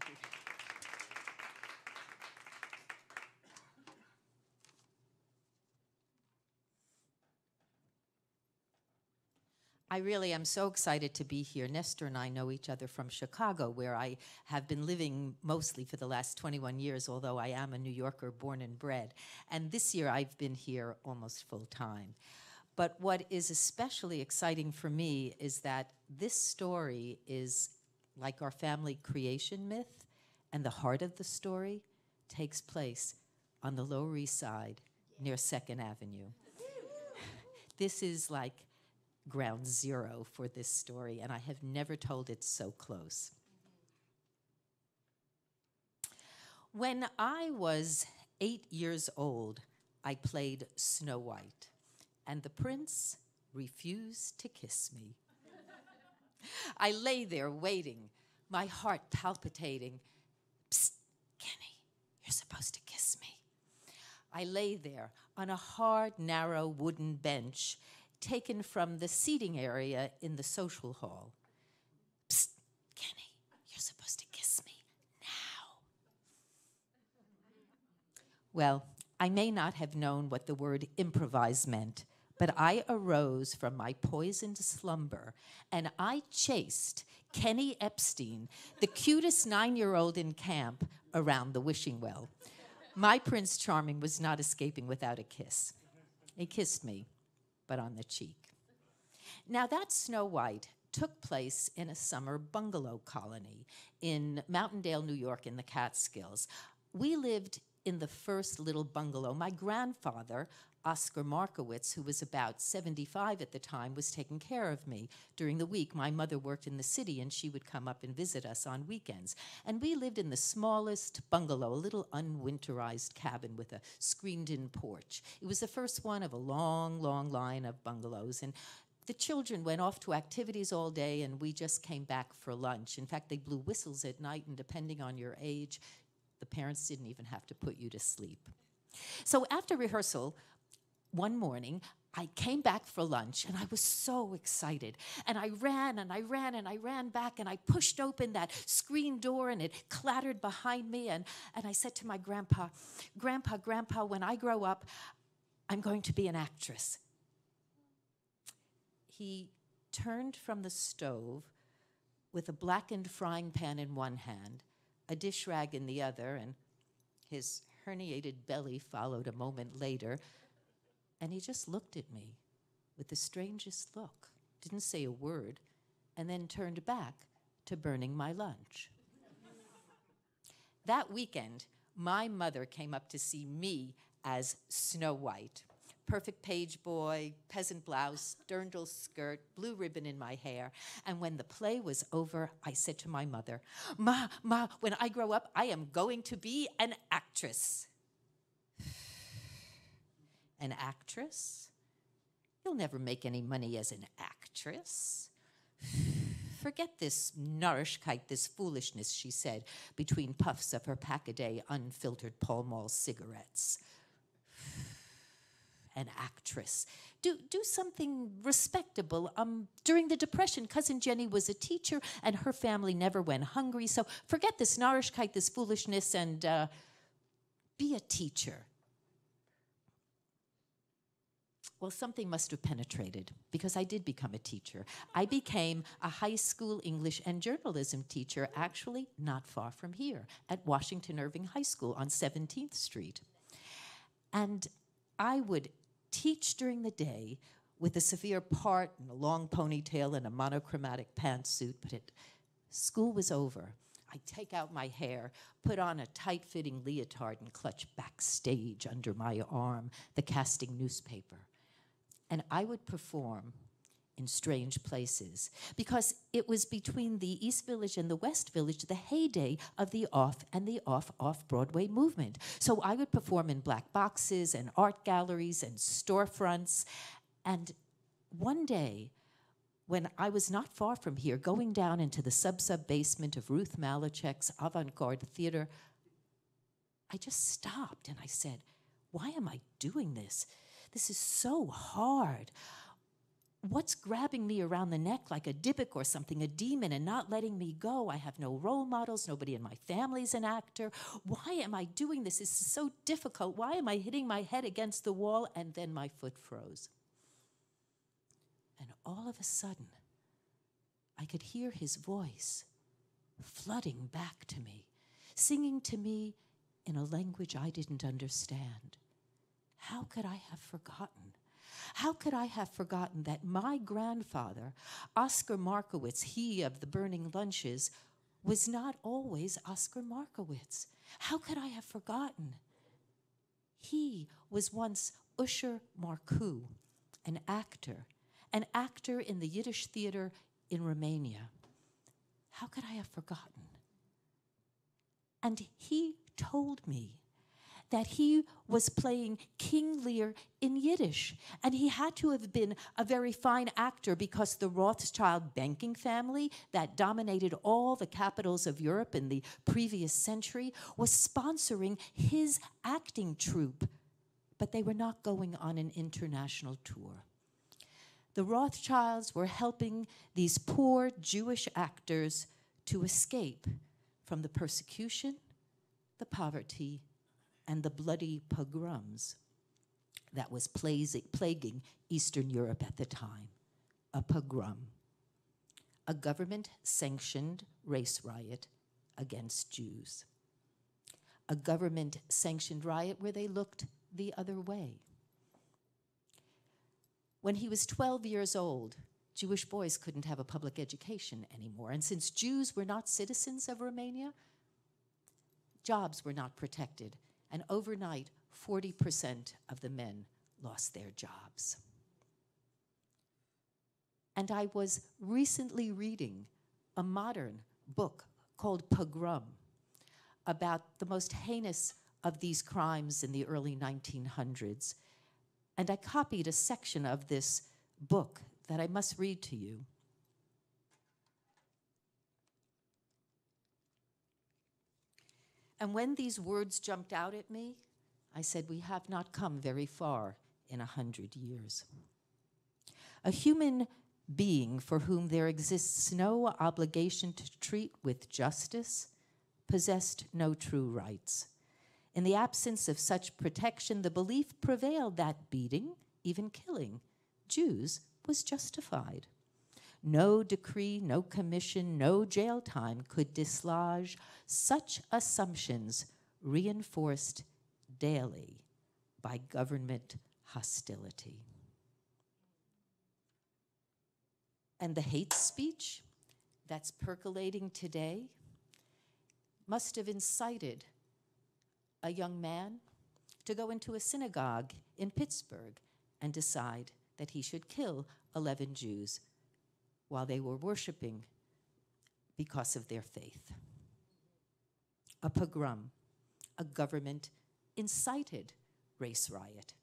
Thank you. I really am so excited to be here. Nestor and I know each other from Chicago, where I have been living mostly for the last 21 years, although I am a New Yorker born and bred. And this year I've been here almost full time. But what is especially exciting for me is that this story is like our family creation myth, and the heart of the story takes place on the Lower East Side near 2nd Avenue. this is like ground zero for this story, and I have never told it so close. When I was eight years old, I played Snow White, and the prince refused to kiss me. I lay there waiting, my heart palpitating. Psst, Kenny, you're supposed to kiss me. I lay there on a hard, narrow wooden bench taken from the seating area in the social hall. Psst, Kenny, you're supposed to kiss me now. Well, I may not have known what the word improvise meant, but I arose from my poisoned slumber and I chased Kenny Epstein, the cutest nine year old in camp, around the wishing well. My Prince Charming was not escaping without a kiss. He kissed me but on the cheek. Now, that Snow White took place in a summer bungalow colony in Mountaindale, New York, in the Catskills. We lived in the first little bungalow. My grandfather, Oscar Markowitz, who was about 75 at the time, was taking care of me. During the week, my mother worked in the city and she would come up and visit us on weekends. And we lived in the smallest bungalow, a little unwinterized cabin with a screened in porch. It was the first one of a long, long line of bungalows. And the children went off to activities all day and we just came back for lunch. In fact, they blew whistles at night, and depending on your age, the parents didn't even have to put you to sleep. So after rehearsal, one morning, I came back for lunch and I was so excited. And I ran and I ran and I ran back and I pushed open that screen door and it clattered behind me. And, and I said to my grandpa, Grandpa, Grandpa, when I grow up, I'm going to be an actress. He turned from the stove with a blackened frying pan in one hand, a dish rag in the other, and his herniated belly followed a moment later and he just looked at me with the strangest look, didn't say a word, and then turned back to burning my lunch. that weekend, my mother came up to see me as Snow White. Perfect page boy, peasant blouse, dirndl skirt, blue ribbon in my hair. And when the play was over, I said to my mother, Ma, Ma, when I grow up, I am going to be an actress an actress. You'll never make any money as an actress. Forget this Narishkeit, this foolishness, she said, between puffs of her pack-a-day unfiltered Pall Mall cigarettes. An actress. Do, do something respectable. Um, during the Depression, Cousin Jenny was a teacher and her family never went hungry. So forget this Narishkeit, this foolishness, and uh, be a teacher. Well, something must have penetrated because I did become a teacher. I became a high school English and journalism teacher, actually not far from here at Washington Irving High School on 17th Street. And I would teach during the day with a severe part and a long ponytail and a monochromatic pantsuit, but it, school was over. I'd take out my hair, put on a tight fitting leotard, and clutch backstage under my arm the casting newspaper and I would perform in strange places because it was between the East Village and the West Village the heyday of the off and the off off Broadway movement. So I would perform in black boxes and art galleries and storefronts. And one day, when I was not far from here, going down into the sub sub basement of Ruth Maleczech's avant garde theater, I just stopped and I said, Why am I doing this? This is so hard. what's grabbing me around the neck like a dybbuk or something, a demon, and not letting me go? I have no role models. Nobody in my family's an actor. Why am I doing this? This is so difficult. Why am I hitting my head against the wall? And then my foot froze. And all of a sudden, I could hear his voice flooding back to me, singing to me in a language I didn't understand. How could I have forgotten? How could I have forgotten that my grandfather, Oscar Markowitz, he of the burning lunches, was not always Oscar Markowitz? How could I have forgotten? He was once Usher Marcu, an actor, an actor in the Yiddish theater in Romania. How could I have forgotten? And he told me that he was playing King Lear in Yiddish. And he had to have been a very fine actor because the Rothschild banking family that dominated all the capitals of Europe in the previous century was sponsoring his acting troupe. But they were not going on an international tour. The Rothschilds were helping these poor Jewish actors to escape from the persecution, the poverty, and the bloody pogroms that was plaguing Eastern Europe at the time. A pogrom, a government sanctioned race riot against Jews, a government sanctioned riot where they looked the other way. When he was 12 years old, Jewish boys couldn't have a public education anymore. And since Jews were not citizens of Romania, jobs were not protected and overnight, 40% of the men lost their jobs. And I was recently reading a modern book called Pogrom about the most heinous of these crimes in the early 1900s. And I copied a section of this book that I must read to you. And when these words jumped out at me, I said, We have not come very far in a hundred years. A human being for whom there exists no obligation to treat with justice possessed no true rights. In the absence of such protection, the belief prevailed that beating, even killing, Jews was justified. No decree, no commission, no jail time could dislodge such assumptions reinforced daily by government hostility. And the hate speech that's percolating today must have incited a young man to go into a synagogue in Pittsburgh and decide that he should kill 11 Jews while they were worshiping because of their faith. A pogrom, a government incited race riot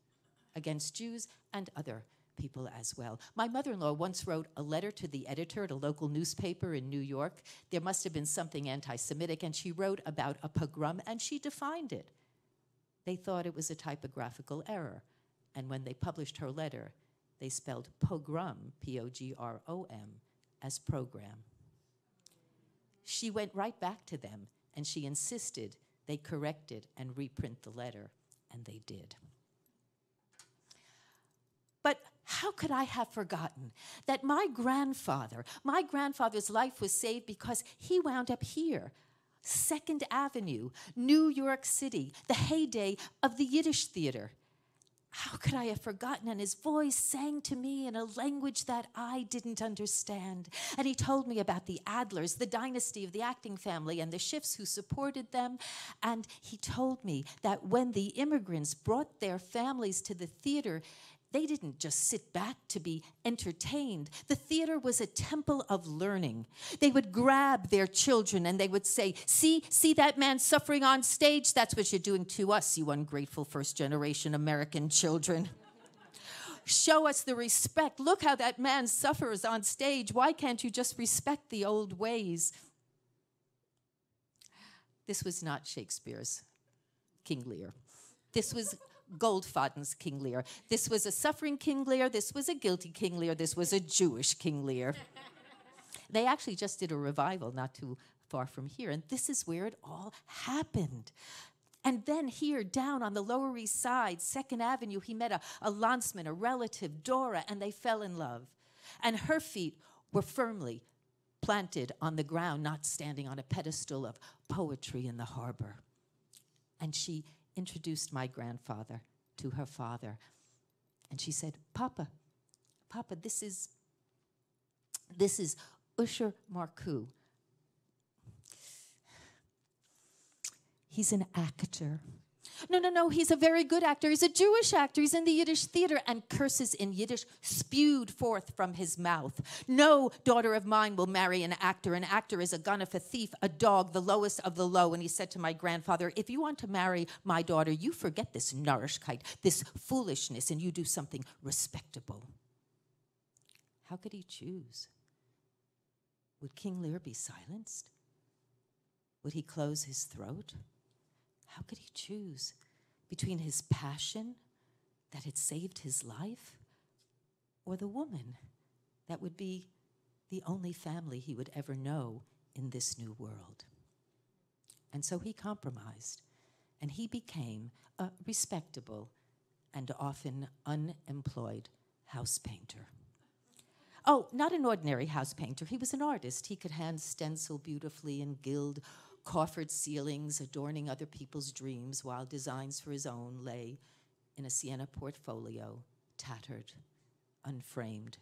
against Jews and other people as well. My mother in law once wrote a letter to the editor at a local newspaper in New York. There must have been something anti Semitic, and she wrote about a pogrom and she defined it. They thought it was a typographical error. And when they published her letter, they spelled pogrom, P O G R O M, as program. She went right back to them and she insisted they correct it and reprint the letter, and they did. But how could I have forgotten that my grandfather, my grandfather's life was saved because he wound up here, Second Avenue, New York City, the heyday of the Yiddish theater. How could I have forgotten? And his voice sang to me in a language that I didn't understand. And he told me about the Adlers, the dynasty of the acting family, and the Schiffs who supported them. And he told me that when the immigrants brought their families to the theater, they didn't just sit back to be entertained. The theater was a temple of learning. They would grab their children and they would say, See, see that man suffering on stage? That's what you're doing to us, you ungrateful first generation American children. Show us the respect. Look how that man suffers on stage. Why can't you just respect the old ways? This was not Shakespeare's King Lear. This was Goldfaden's King Lear. This was a suffering King Lear, this was a guilty King Lear, this was a Jewish King Lear. they actually just did a revival not too far from here, and this is where it all happened. And then here down on the Lower East Side, Second Avenue, he met a, a landsman, a relative, Dora, and they fell in love. And her feet were firmly planted on the ground, not standing on a pedestal of poetry in the harbor. And she introduced my grandfather to her father. And she said, Papa, Papa, this is this is Usher Marcoux. He's an actor. No, no, no, he's a very good actor. He's a Jewish actor. He's in the Yiddish theater, and curses in Yiddish spewed forth from his mouth. No daughter of mine will marry an actor. An actor is a ganef, a thief, a dog, the lowest of the low. And he said to my grandfather, If you want to marry my daughter, you forget this narishkeit, this foolishness, and you do something respectable. How could he choose? Would King Lear be silenced? Would he close his throat? How could he choose between his passion that had saved his life or the woman that would be the only family he would ever know in this new world? And so he compromised and he became a respectable and often unemployed house painter. Oh, not an ordinary house painter. He was an artist. He could hand stencil beautifully and gild coffered ceilings adorning other people's dreams, while designs for his own lay in a Siena portfolio, tattered, unframed,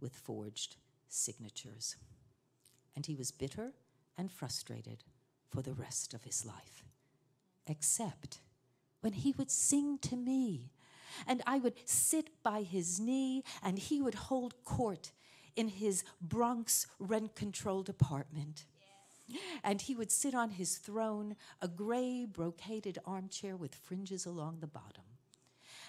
with forged signatures. And he was bitter and frustrated for the rest of his life, except when he would sing to me. And I would sit by his knee, and he would hold court in his Bronx rent controlled apartment. And he would sit on his throne, a gray brocaded armchair with fringes along the bottom.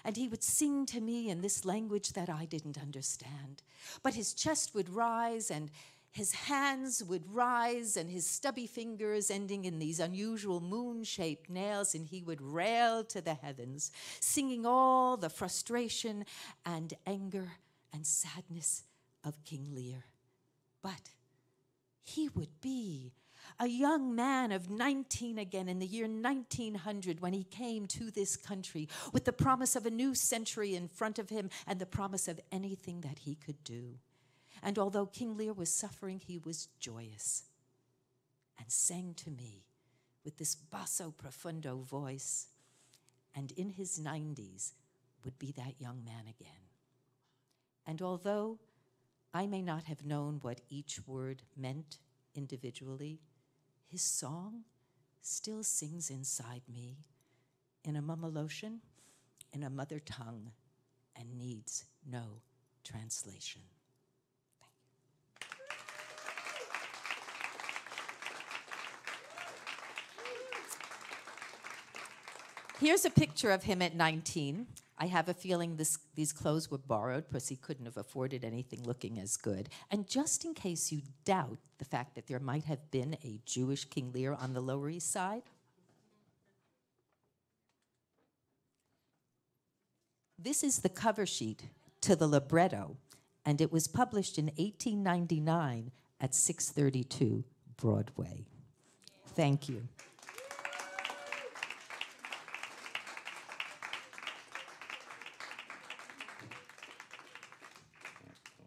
And he would sing to me in this language that I didn't understand. But his chest would rise and his hands would rise and his stubby fingers ending in these unusual moon shaped nails, and he would rail to the heavens, singing all the frustration and anger and sadness of King Lear. But he would be a young man of 19 again in the year 1900 when he came to this country with the promise of a new century in front of him and the promise of anything that he could do. And although King Lear was suffering, he was joyous and sang to me with this basso profundo voice, and in his 90s would be that young man again. And although I may not have known what each word meant individually, his song still sings inside me in a mamaloshen, in a mother tongue, and needs no translation. Here's a picture of him at 19. I have a feeling this, these clothes were borrowed because he couldn't have afforded anything looking as good. And just in case you doubt the fact that there might have been a Jewish King Lear on the Lower East Side, this is the cover sheet to the libretto, and it was published in 1899 at 632 Broadway. Thank you.